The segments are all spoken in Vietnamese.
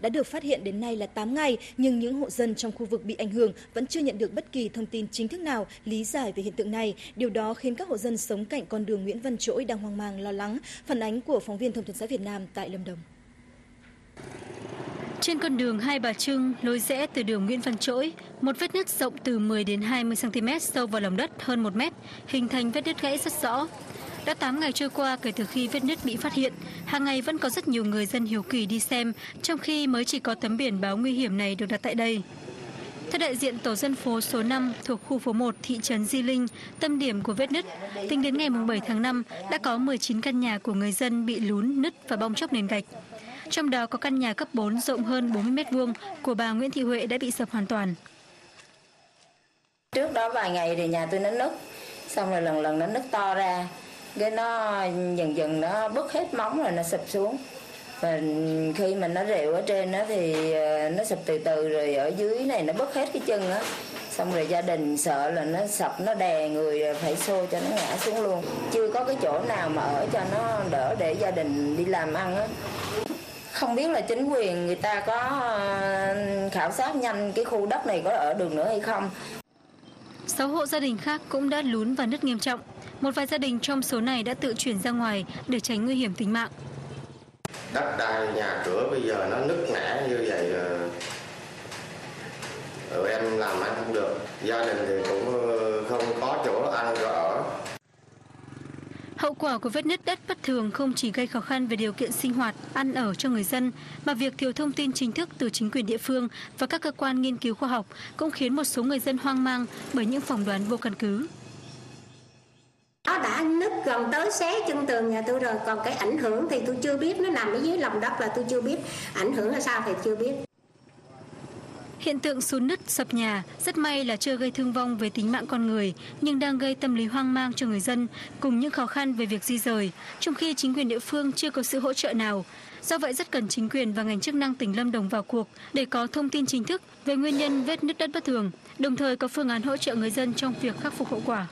đã được phát hiện đến nay là 8 ngày, nhưng những hộ dân trong khu vực bị ảnh hưởng vẫn chưa nhận được bất kỳ thông tin chính thức nào lý giải về hiện tượng này. Điều đó khiến các hộ dân sống cạnh con đường Nguyễn Văn Trỗi đang hoang mang lo lắng. Phản ánh của phóng viên Thông tấn xã Việt Nam tại Lâm Đồng. Trên con đường Hai Bà Trưng, lối rẽ từ đường Nguyễn Văn Trỗi, một vết nứt rộng từ 10 đến 20 cm sâu vào lòng đất hơn 1 mét, hình thành vết nứt gãy rất rõ. Đã 8 ngày trôi qua kể từ khi vết nứt bị phát hiện, hàng ngày vẫn có rất nhiều người dân hiếu kỳ đi xem, trong khi mới chỉ có tấm biển báo nguy hiểm này được đặt tại đây. Theo đại diện tổ dân phố số 5 thuộc khu phố 1 thị trấn Di Linh, tâm điểm của vết nứt, tính đến ngày 7 tháng 5 đã có 19 căn nhà của người dân bị lún, nứt và bong chóc nền gạch. Trong đó có căn nhà cấp 4 rộng hơn 40 m2 của bà Nguyễn Thị Huệ đã bị sập hoàn toàn. Trước đó vài ngày thì nhà tôi nó nứt, xong rồi lần lần nó nứt to ra, cái nó dần dần nó bứt hết móng rồi nó sụp xuống. Và khi mà nó rệu ở trên đó thì ờ, nó sụp từ từ rồi ở dưới này nó bứt hết cái chân á. Xong rồi gia đình sợ là nó sập, nó đè người phải xô cho nó ngã xuống luôn. Chưa có cái chỗ nào mà ở cho nó đỡ để gia đình đi làm ăn á. Không biết là chính quyền người ta có ờ, khảo sát nhanh cái khu đất này có ở được nữa hay không. Sáu hộ gia đình khác cũng đã lún và nứt nghiêm trọng. Một vài gia đình trong số này đã tự chuyển ra ngoài để tránh nguy hiểm tính mạng. Đất đai nhà cửa bây giờ nó nứt nẻ như vậy rồi em làm ăn không được. Gia đình thì cũng ờ, không có chỗ ăn ở. Hậu quả của vết nứt đất bất thường không chỉ gây khó khăn về điều kiện sinh hoạt, ăn ở cho người dân, mà việc thiếu thông tin chính thức từ chính quyền địa phương và các cơ quan nghiên cứu khoa học cũng khiến một số người dân hoang mang bởi những phỏng đoán vô căn cứ. Nó đã nứt gần tới xé chân tường nhà tôi rồi, còn cái ảnh hưởng thì tôi chưa biết, nó nằm ở dưới lòng đất là tôi chưa biết, ảnh hưởng là sao thì chưa biết. Hiện tượng sụn nứt sập nhà rất may là chưa gây thương vong về tính mạng con người, nhưng đang gây tâm lý hoang mang cho người dân cùng những khó khăn về việc di rời, trong khi chính quyền địa phương chưa có sự hỗ trợ nào. Do vậy rất cần chính quyền và ngành chức năng tỉnh Lâm Đồng vào cuộc để có thông tin chính thức về nguyên nhân vết nứt đất bất thường, đồng thời có phương án hỗ trợ người dân trong việc khắc phục hậu quả.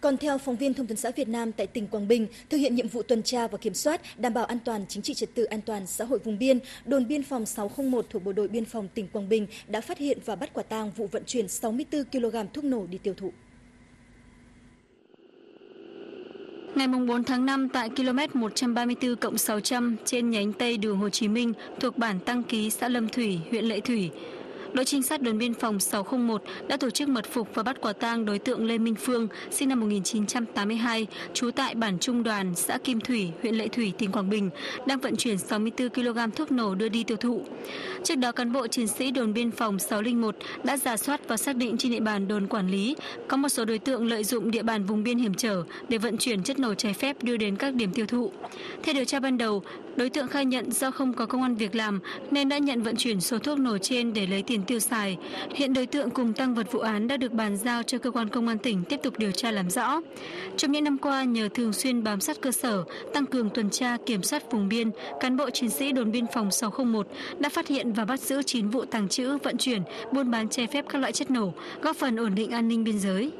Còn theo phóng viên Thông tấn xã Việt Nam tại tỉnh Quảng Bình, thực hiện nhiệm vụ tuần tra và kiểm soát, đảm bảo an toàn chính trị trật tự an toàn xã hội vùng biên, đồn biên phòng 601 thuộc Bộ đội Biên phòng tỉnh Quảng Bình đã phát hiện và bắt quả tang vụ vận chuyển 64 kg thuốc nổ đi tiêu thụ. Ngày 4 tháng 5 tại km 134 cộng 600 trên nhánh Tây đường Hồ Chí Minh thuộc bản Tăng Ký, xã Lâm Thủy, huyện Lệ Thủy, đội trinh sát đồn biên phòng 601 đã tổ chức mật phục và bắt quả tang đối tượng Lê Minh Phương, sinh năm 1982, trú tại bản Trung Đoàn, xã Kim Thủy, huyện Lệ Thủy, tỉnh Quảng Bình, đang vận chuyển 64 kg thuốc nổ đưa đi tiêu thụ. Trước đó, cán bộ chiến sĩ đồn biên phòng 601 đã giả soát và xác định trên địa bàn đồn quản lý có một số đối tượng lợi dụng địa bàn vùng biên hiểm trở để vận chuyển chất nổ trái phép đưa đến các điểm tiêu thụ. Theo điều tra ban đầu, đối tượng khai nhận do không có công an việc làm nên đã nhận vận chuyển số thuốc nổ trên để lấy tiền tiền tiêu xài. Hiện đối tượng cùng tăng vật vụ án đã được bàn giao cho cơ quan công an tỉnh tiếp tục điều tra làm rõ. Trong những năm qua, nhờ thường xuyên bám sát cơ sở, tăng cường tuần tra kiểm soát vùng biên, cán bộ chiến sĩ đồn biên phòng 601 đã phát hiện và bắt giữ 9 vụ tàng trữ, vận chuyển, buôn bán trái phép các loại chất nổ, góp phần ổn định an ninh biên giới.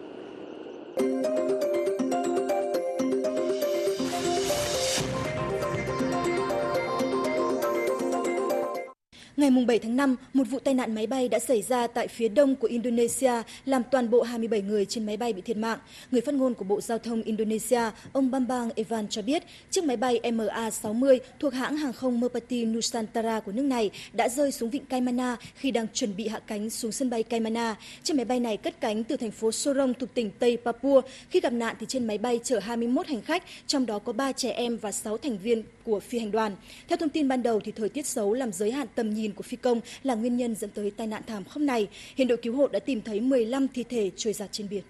Ngày 7 tháng 5, một vụ tai nạn máy bay đã xảy ra tại phía đông của Indonesia, làm toàn bộ 27 người trên máy bay bị thiệt mạng. Người phát ngôn của Bộ Giao thông Indonesia, ông Bambang Evan cho biết, chiếc máy bay MA-60 thuộc hãng hàng không Merpati Nusantara của nước này đã rơi xuống vịnh Kaimana khi đang chuẩn bị hạ cánh xuống sân bay Kaimana. Chiếc máy bay này cất cánh từ thành phố Sorong thuộc tỉnh Tây Papua. Khi gặp nạn thì trên máy bay chở 21 hành khách, trong đó có 3 trẻ em và 6 thành viên của phi hành đoàn. Theo thông tin ban đầu thì thời tiết xấu làm giới hạn tầm nhìn của phi công là nguyên nhân dẫn tới tai nạn thảm khốc này. Hiện đội cứu hộ đã tìm thấy 15 thi thể trôi giạt trên biển.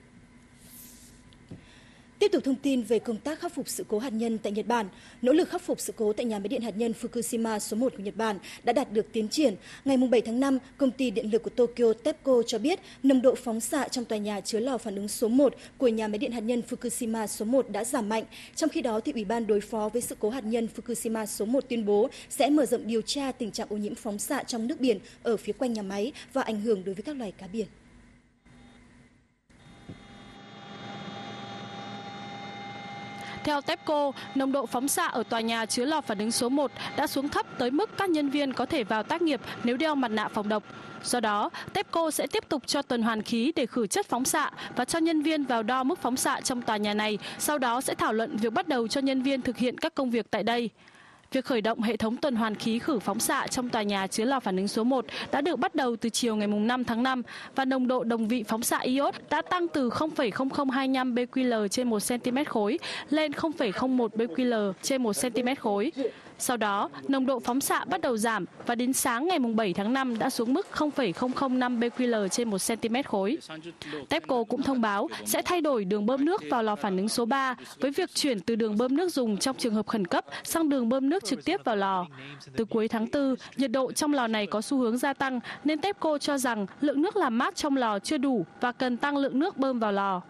Tiếp tục thông tin về công tác khắc phục sự cố hạt nhân tại Nhật Bản, nỗ lực khắc phục sự cố tại nhà máy điện hạt nhân Fukushima số 1 của Nhật Bản đã đạt được tiến triển. Ngày 7 tháng 5, công ty điện lực của Tokyo TEPCO cho biết nồng độ phóng xạ trong tòa nhà chứa lò phản ứng số 1 của nhà máy điện hạt nhân Fukushima số 1 đã giảm mạnh. Trong khi đó, thì Ủy ban đối phó với sự cố hạt nhân Fukushima số 1 tuyên bố sẽ mở rộng điều tra tình trạng ô nhiễm phóng xạ trong nước biển ở phía quanh nhà máy và ảnh hưởng đối với các loài cá biển. Theo TEPCO, nồng độ phóng xạ ở tòa nhà chứa lò phản ứng số 1 đã xuống thấp tới mức các nhân viên có thể vào tác nghiệp nếu đeo mặt nạ phòng độc. Do đó, TEPCO sẽ tiếp tục cho tuần hoàn khí để khử chất phóng xạ và cho nhân viên vào đo mức phóng xạ trong tòa nhà này, sau đó sẽ thảo luận việc bắt đầu cho nhân viên thực hiện các công việc tại đây. Việc khởi động hệ thống tuần hoàn khí khử phóng xạ trong tòa nhà chứa lò phản ứng số 1 đã được bắt đầu từ chiều ngày 5 tháng 5 và nồng độ đồng vị phóng xạ iốt đã tăng từ 0,0025 BQL trên 1 cm khối lên 0,01 BQL trên 1 cm khối. Sau đó, nồng độ phóng xạ bắt đầu giảm và đến sáng ngày 7 tháng 5 đã xuống mức 0,005 BQL trên 1 cm khối. TEPCO cũng thông báo sẽ thay đổi đường bơm nước vào lò phản ứng số 3 với việc chuyển từ đường bơm nước dùng trong trường hợp khẩn cấp sang đường bơm nước trực tiếp vào lò. Từ cuối tháng 4, nhiệt độ trong lò này có xu hướng gia tăng nên TEPCO cho rằng lượng nước làm mát trong lò chưa đủ và cần tăng lượng nước bơm vào lò.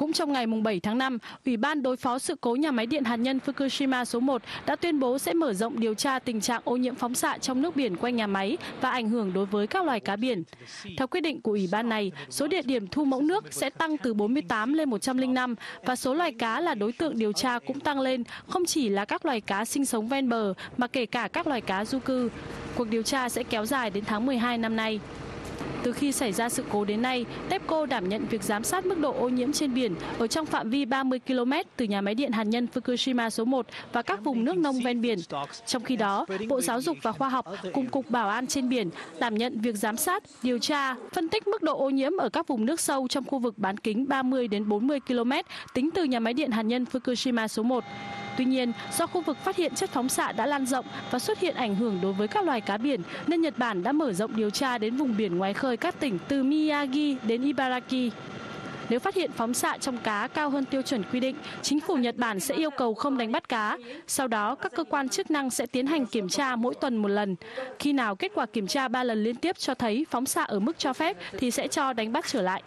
Cũng trong ngày 7 tháng 5, Ủy ban đối phó sự cố nhà máy điện hạt nhân Fukushima số 1 đã tuyên bố sẽ mở rộng điều tra tình trạng ô nhiễm phóng xạ trong nước biển quanh nhà máy và ảnh hưởng đối với các loài cá biển. Theo quyết định của Ủy ban này, số địa điểm thu mẫu nước sẽ tăng từ 48 lên 105 và số loài cá là đối tượng điều tra cũng tăng lên, không chỉ là các loài cá sinh sống ven bờ mà kể cả các loài cá du cư. Cuộc điều tra sẽ kéo dài đến tháng 12 năm nay. Từ khi xảy ra sự cố đến nay, TEPCO đảm nhận việc giám sát mức độ ô nhiễm trên biển ở trong phạm vi 30 km từ nhà máy điện hạt nhân Fukushima số 1 và các vùng nước nông ven biển. Trong khi đó, Bộ Giáo dục và Khoa học cùng Cục Bảo an trên biển đảm nhận việc giám sát, điều tra, phân tích mức độ ô nhiễm ở các vùng nước sâu trong khu vực bán kính 30 đến 40 km tính từ nhà máy điện hạt nhân Fukushima số 1. Tuy nhiên, do khu vực phát hiện chất phóng xạ đã lan rộng và xuất hiện ảnh hưởng đối với các loài cá biển, nên Nhật Bản đã mở rộng điều tra đến vùng biển ngoài khơi các tỉnh từ Miyagi đến Ibaraki. Nếu phát hiện phóng xạ trong cá cao hơn tiêu chuẩn quy định, chính phủ Nhật Bản sẽ yêu cầu không đánh bắt cá. Sau đó, các cơ quan chức năng sẽ tiến hành kiểm tra mỗi tuần một lần. Khi nào kết quả kiểm tra 3 lần liên tiếp cho thấy phóng xạ ở mức cho phép thì sẽ cho đánh bắt trở lại.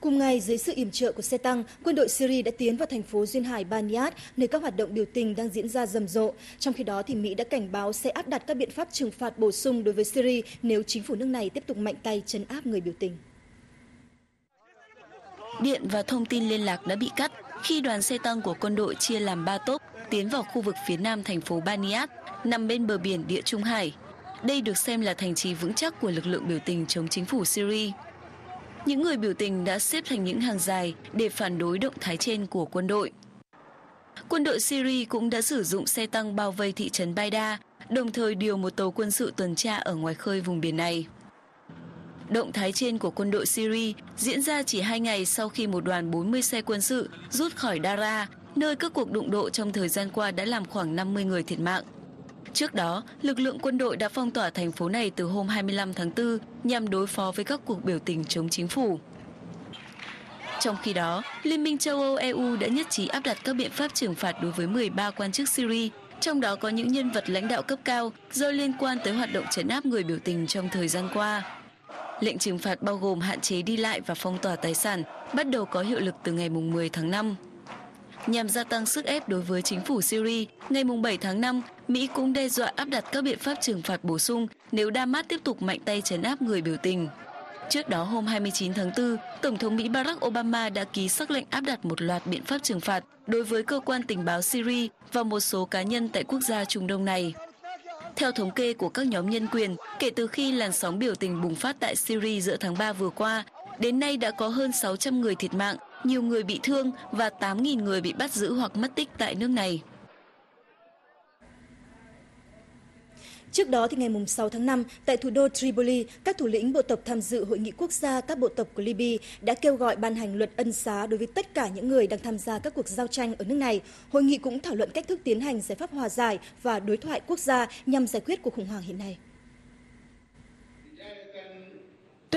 Cùng ngày, dưới sự yểm trợ của xe tăng, quân đội Syria đã tiến vào thành phố duyên hải Baniad, nơi các hoạt động biểu tình đang diễn ra rầm rộ. Trong khi đó, thì Mỹ đã cảnh báo sẽ áp đặt các biện pháp trừng phạt bổ sung đối với Syria nếu chính phủ nước này tiếp tục mạnh tay chấn áp người biểu tình. Điện và thông tin liên lạc đã bị cắt khi đoàn xe tăng của quân đội chia làm ba tốp tiến vào khu vực phía nam thành phố Baniad, nằm bên bờ biển Địa Trung Hải. Đây được xem là thành trì vững chắc của lực lượng biểu tình chống chính phủ Syria. Những người biểu tình đã xếp thành những hàng dài để phản đối động thái trên của quân đội. Quân đội Syria cũng đã sử dụng xe tăng bao vây thị trấn Baida, đồng thời điều một tàu quân sự tuần tra ở ngoài khơi vùng biển này. Động thái trên của quân đội Syria diễn ra chỉ hai ngày sau khi một đoàn 40 xe quân sự rút khỏi Dara, nơi các cuộc đụng độ trong thời gian qua đã làm khoảng 50 người thiệt mạng. Trước đó, lực lượng quân đội đã phong tỏa thành phố này từ hôm 25 tháng 4 nhằm đối phó với các cuộc biểu tình chống chính phủ. Trong khi đó, Liên minh châu Âu EU đã nhất trí áp đặt các biện pháp trừng phạt đối với 13 quan chức Syria, trong đó có những nhân vật lãnh đạo cấp cao do liên quan tới hoạt động trấn áp người biểu tình trong thời gian qua. Lệnh trừng phạt bao gồm hạn chế đi lại và phong tỏa tài sản, bắt đầu có hiệu lực từ ngày 10 tháng 5. Nhằm gia tăng sức ép đối với chính phủ Syria, ngày 7 tháng 5, Mỹ cũng đe dọa áp đặt các biện pháp trừng phạt bổ sung nếu Damas tiếp tục mạnh tay chấn áp người biểu tình. Trước đó hôm 29 tháng 4, Tổng thống Mỹ Barack Obama đã ký sắc lệnh áp đặt một loạt biện pháp trừng phạt đối với cơ quan tình báo Syria và một số cá nhân tại quốc gia Trung Đông này. Theo thống kê của các nhóm nhân quyền, kể từ khi làn sóng biểu tình bùng phát tại Syria giữa tháng 3 vừa qua, đến nay đã có hơn 600 người thiệt mạng, nhiều người bị thương và 8.000 người bị bắt giữ hoặc mất tích tại nước này. Trước đó, thì ngày 6 tháng 5, tại thủ đô Tripoli, các thủ lĩnh bộ tộc tham dự Hội nghị quốc gia các bộ tộc của Libya đã kêu gọi ban hành luật ân xá đối với tất cả những người đang tham gia các cuộc giao tranh ở nước này. Hội nghị cũng thảo luận cách thức tiến hành giải pháp hòa giải và đối thoại quốc gia nhằm giải quyết cuộc khủng hoảng hiện nay.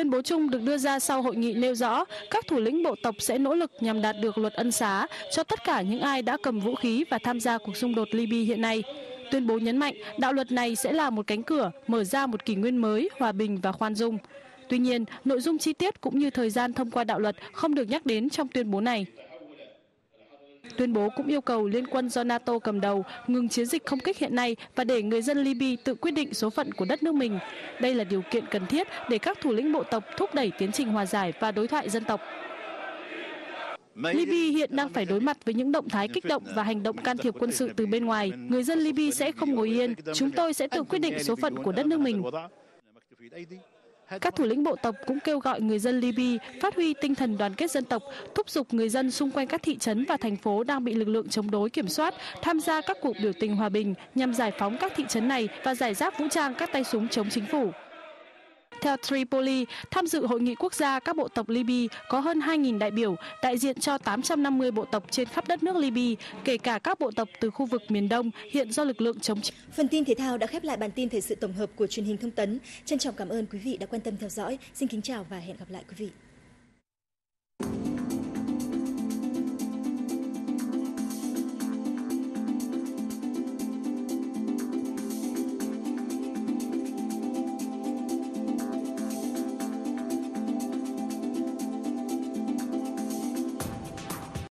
Tuyên bố chung được đưa ra sau hội nghị nêu rõ các thủ lĩnh bộ tộc sẽ nỗ lực nhằm đạt được luật ân xá cho tất cả những ai đã cầm vũ khí và tham gia cuộc xung đột Libya hiện nay. Tuyên bố nhấn mạnh đạo luật này sẽ là một cánh cửa mở ra một kỷ nguyên mới, hòa bình và khoan dung. Tuy nhiên, nội dung chi tiết cũng như thời gian thông qua đạo luật không được nhắc đến trong tuyên bố này tuyên bố cũng yêu cầu liên quân do NATO cầm đầu ngừng chiến dịch không kích hiện nay và để người dân Libya tự quyết định số phận của đất nước mình. Đây là điều kiện cần thiết để các thủ lĩnh bộ tộc thúc đẩy tiến trình hòa giải và đối thoại dân tộc. Libya hiện đang phải đối mặt với những động thái kích động và hành động can thiệp quân sự từ bên ngoài. Người dân Libya sẽ không ngồi yên. Chúng tôi sẽ tự quyết định số phận của đất nước mình. Các thủ lĩnh bộ tộc cũng kêu gọi người dân Libya phát huy tinh thần đoàn kết dân tộc, thúc giục người dân xung quanh các thị trấn và thành phố đang bị lực lượng chống đối kiểm soát tham gia các cuộc biểu tình hòa bình nhằm giải phóng các thị trấn này và giải giáp vũ trang các tay súng chống chính phủ. Theo Tripoli, tham dự hội nghị quốc gia các bộ tộc Libya có hơn 2.000 đại biểu, đại diện cho 850 bộ tộc trên khắp đất nước Libya, kể cả các bộ tộc từ khu vực miền Đông hiện do lực lượng chống. Phần tin thể thao đã khép lại bản tin thời sự tổng hợp của truyền hình thông tấn. Trân trọng cảm ơn quý vị đã quan tâm theo dõi. Xin kính chào và hẹn gặp lại quý vị.